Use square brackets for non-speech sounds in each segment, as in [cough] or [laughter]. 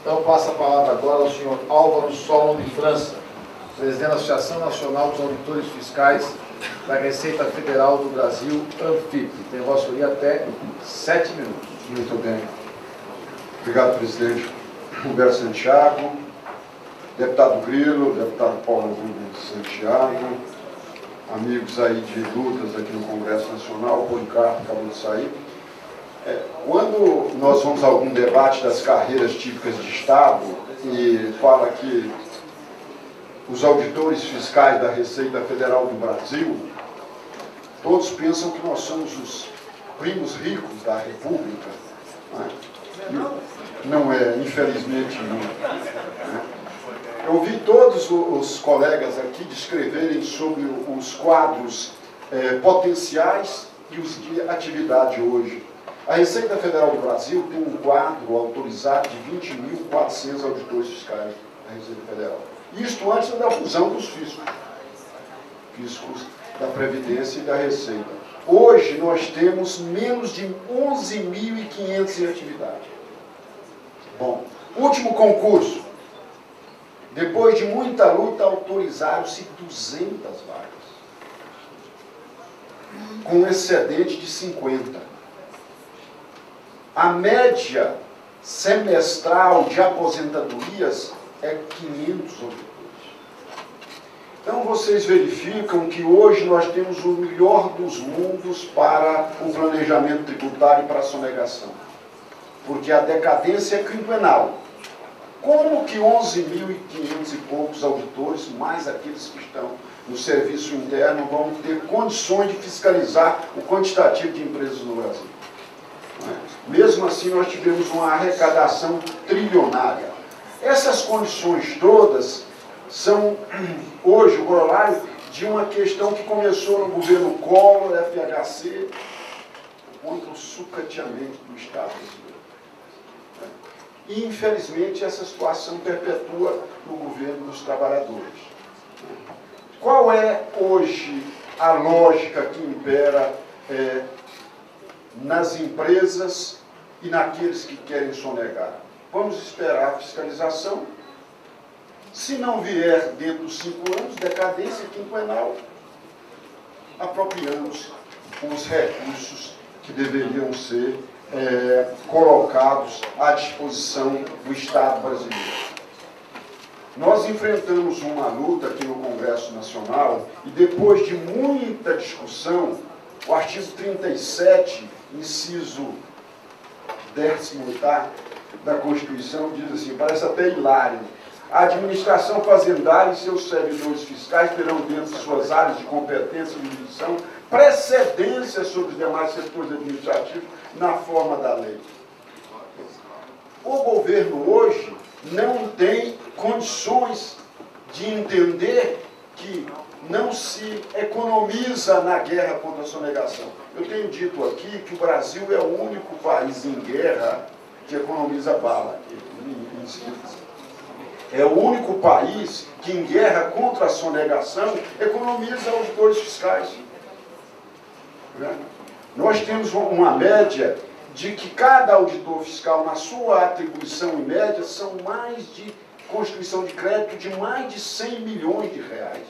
Então passo a palavra agora ao senhor Álvaro Solon de França, presidente da Associação Nacional dos Auditores Fiscais da Receita Federal do Brasil, ANFIP. Tem vossa até sete minutos. Muito bem. Obrigado, presidente. Humberto Santiago, deputado Grilo, deputado Paulo Rubens Santiago, amigos aí de lutas aqui no Congresso Nacional, Policarpo acabou de sair. É, quando nós vamos a algum debate das carreiras típicas de Estado e fala que os auditores fiscais da Receita Federal do Brasil, todos pensam que nós somos os primos ricos da República. Né? Não é, infelizmente não. Né? Eu ouvi todos os colegas aqui descreverem sobre os quadros é, potenciais e os de atividade hoje. A Receita Federal do Brasil tem um quadro autorizado de 20.400 auditores fiscais da Receita Federal. Isto antes da fusão dos fiscos, fiscos da Previdência e da Receita. Hoje nós temos menos de 11.500 em atividade. Bom, último concurso. Depois de muita luta, autorizaram-se 200 vagas. Com excedente de 50 a média semestral de aposentadorias é 500 auditores. Então vocês verificam que hoje nós temos o melhor dos mundos para o planejamento tributário e para a sonegação. Porque a decadência é quinquenal. Como que 11.500 e poucos auditores, mais aqueles que estão no serviço interno, vão ter condições de fiscalizar o quantitativo de empresas no Brasil? Mesmo assim, nós tivemos uma arrecadação trilionária. Essas condições todas são, [clears throat] hoje, o corolário de uma questão que começou no governo Collor, FHC, contra o sucateamento do Estado brasileiro. E, infelizmente, essa situação perpetua no governo dos trabalhadores. Qual é, hoje, a lógica que impera é, nas empresas e naqueles que querem sonegar. Vamos esperar a fiscalização. Se não vier dentro dos cinco anos, decadência quinquenal, apropriamos os recursos que deveriam ser é, colocados à disposição do Estado brasileiro. Nós enfrentamos uma luta aqui no Congresso Nacional e depois de muita discussão, o artigo 37 inciso décimo tá, da Constituição, diz assim, parece até hilário. A administração fazendária e seus servidores fiscais terão dentro de suas áreas de competência e jurisdição precedência sobre os demais setores administrativos na forma da lei. O governo hoje não tem condições de entender que não se economiza na guerra contra a sonegação. Eu tenho dito aqui que o Brasil é o único país em guerra que economiza bala. É o único país que, em guerra contra a sonegação, economiza auditores fiscais. Né? Nós temos uma média de que cada auditor fiscal, na sua atribuição em média, são mais de constituição de crédito de mais de 100 milhões de reais.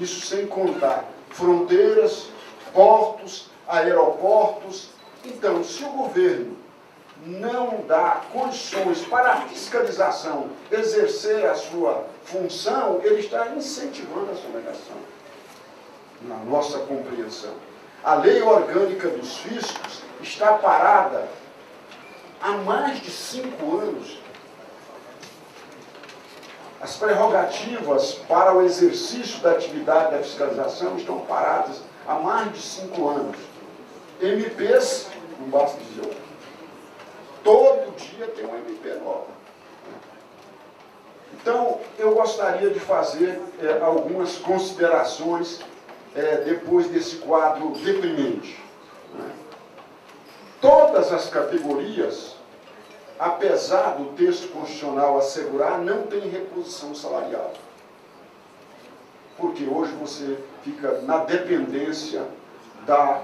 Isso sem contar fronteiras, portos, aeroportos. Então, se o governo não dá condições para a fiscalização exercer a sua função, ele está incentivando a sonegação, na nossa compreensão. A lei orgânica dos fiscos está parada há mais de cinco anos as prerrogativas para o exercício da atividade da fiscalização estão paradas há mais de cinco anos. MPs, não basta dizer. Todo dia tem uma MP nova. Então, eu gostaria de fazer é, algumas considerações é, depois desse quadro deprimente. Né? Todas as categorias apesar do texto constitucional assegurar, não tem reposição salarial. Porque hoje você fica na dependência da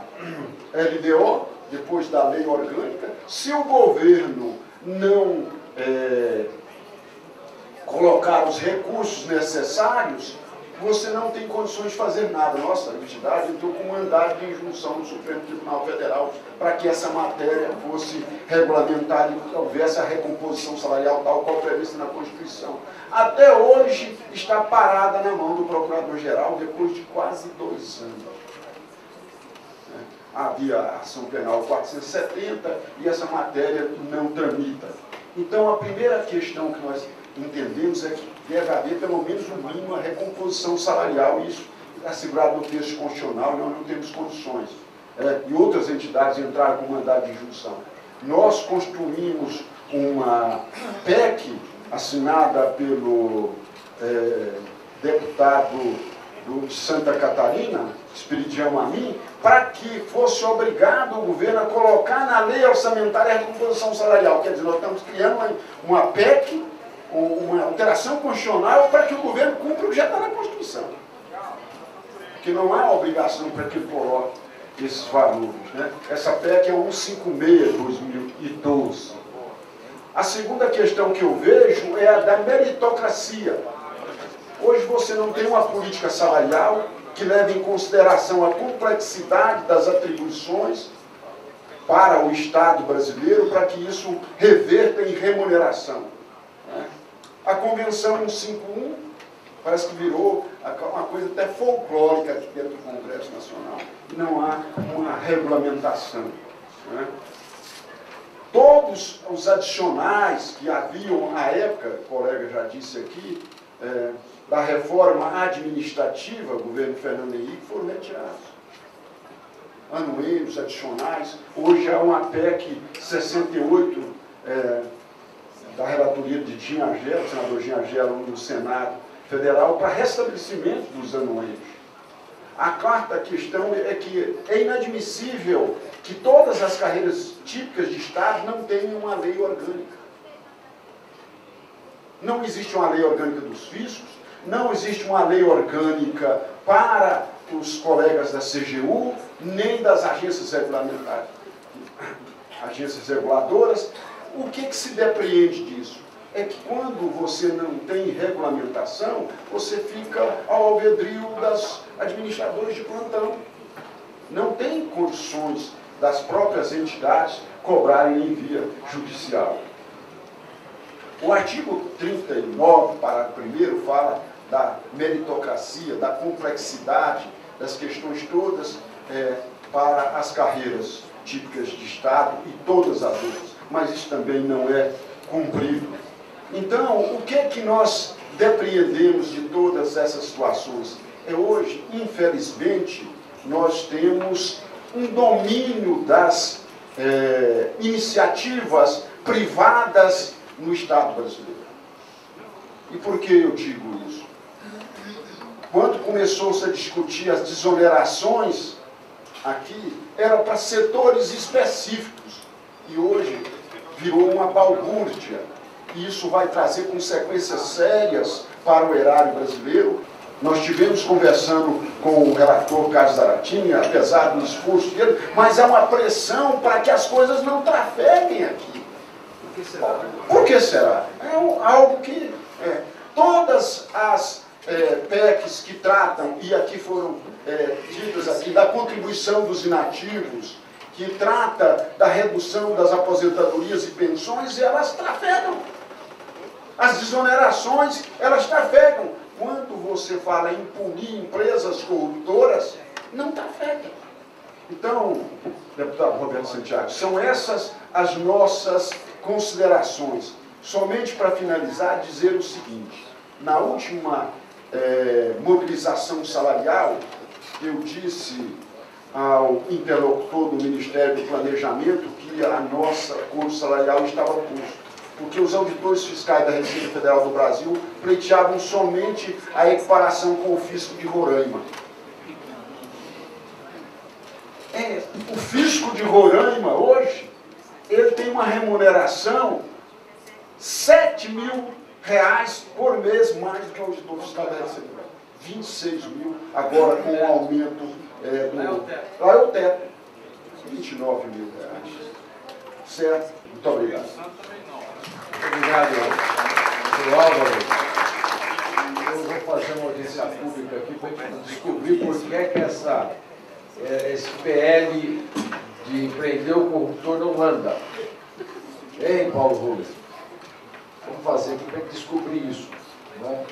LDO, depois da lei orgânica, se o governo não é, colocar os recursos necessários, você não tem condições de fazer nada. Nossa entidade entrou com um mandado de injunção no Supremo Tribunal Federal para que essa matéria fosse regulamentada e houvesse a recomposição salarial tal qual prevista na Constituição. Até hoje está parada na mão do Procurador-Geral depois de quase dois anos. É, havia a ação penal 470 e essa matéria não tramita. Então, a primeira questão que nós entendemos é que deve haver pelo menos um mínimo a recomposição salarial, isso assegurado no texto constitucional, nós não temos condições. É, e outras entidades entraram com mandado de injunção. Nós construímos uma PEC assinada pelo é, deputado do Santa Catarina, Espiridião Amin, para que fosse obrigado o governo a colocar na lei orçamentária a recomposição salarial. Quer dizer, nós estamos criando uma, uma PEC uma alteração constitucional para que o governo cumpra o que já está na Constituição. Que não há obrigação para que coloque esses valores. Né? Essa PEC é 156 2012. A segunda questão que eu vejo é a da meritocracia. Hoje você não tem uma política salarial que leve em consideração a complexidade das atribuições para o Estado brasileiro para que isso reverta em remuneração. A Convenção 151 parece que virou uma coisa até folclórica aqui dentro do Congresso Nacional. Não há uma regulamentação. Né? Todos os adicionais que haviam à época, o colega já disse aqui, é, da reforma administrativa, o governo Fernando Henrique, foram retirados. Anueiros, adicionais. Hoje há uma PEC 68 é, da relatoria de Dinha Angelo, senador Dinha Angelo, no Senado Federal, para restabelecimento dos anueiros. A quarta questão é que é inadmissível que todas as carreiras típicas de Estado não tenham uma lei orgânica. Não existe uma lei orgânica dos fiscos, não existe uma lei orgânica para os colegas da CGU, nem das agências regulamentares, agências reguladoras, o que, que se depreende disso? É que quando você não tem regulamentação, você fica ao albedrio das administradoras de plantão. Não tem condições das próprias entidades cobrarem em via judicial. O artigo 39, parágrafo 1 fala da meritocracia, da complexidade das questões todas é, para as carreiras típicas de Estado e todas as outras mas isso também não é cumprido. Então, o que é que nós depreendemos de todas essas situações? É hoje, infelizmente, nós temos um domínio das é, iniciativas privadas no Estado brasileiro. E por que eu digo isso? Quando começou-se a discutir as desonerações aqui, era para setores específicos. E hoje virou uma balbúrdia. E isso vai trazer consequências sérias para o erário brasileiro. Nós tivemos conversando com o relator Carlos Zaratini, apesar do esforço dele, mas há uma pressão para que as coisas não trafeguem aqui. Por que será? Por que será? É algo que é, todas as é, PECs que tratam, e aqui foram é, ditas aqui, da contribuição dos inativos, que trata da redução das aposentadorias e pensões, elas trafegam. As desonerações, elas trafegam. Quando você fala em punir empresas corruptoras, não trafega. Então, deputado Roberto Santiago, são essas as nossas considerações. Somente para finalizar, dizer o seguinte: na última é, mobilização salarial, eu disse ao interlocutor do Ministério do Planejamento que a nossa curso salarial estava custo. Porque os auditores fiscais da Receita Federal do Brasil pleiteavam somente a equiparação com o fisco de Roraima. É, o fisco de Roraima, hoje, ele tem uma remuneração 7 mil reais por mês mais do que o auditor fiscal da Receita. 26 mil, agora com o aumento é, do, lá é o teto. Lá é o teto. 29 mil reais. Certo? Muito obrigado. Obrigado, Álvaro. fazer uma audiência pública aqui para descobrir por que é que essa, é, esse PL de prender o corruptor não anda. Hein, Paulo Rubens? Vamos fazer, é que descobrir isso? Né?